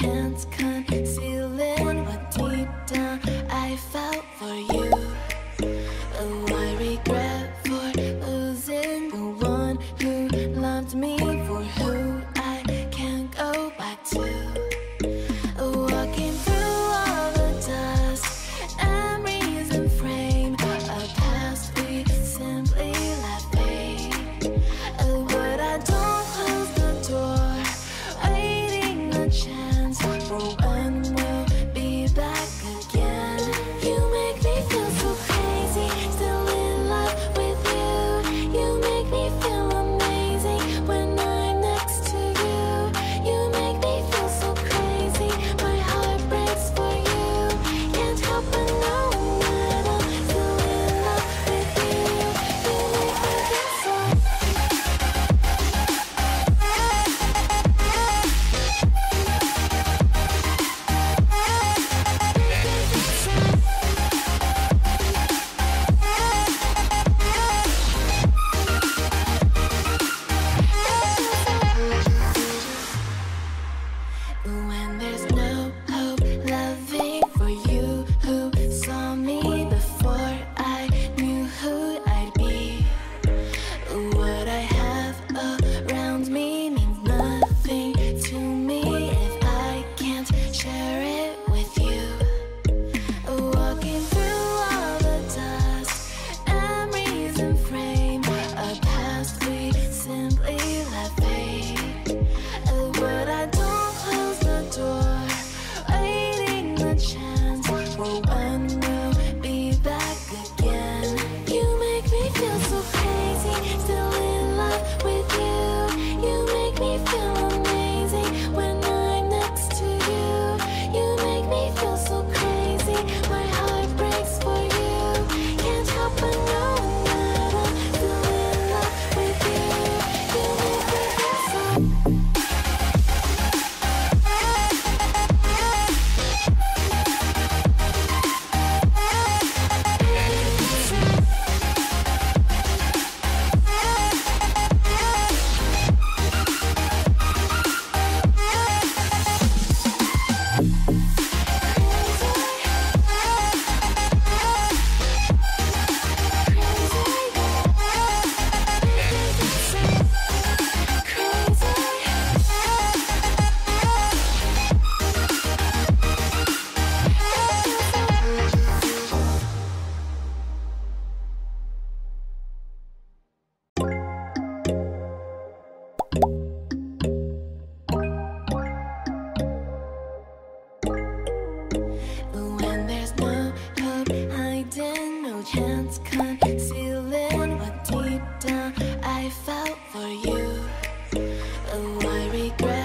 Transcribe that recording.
hands I felt for you. and I regret.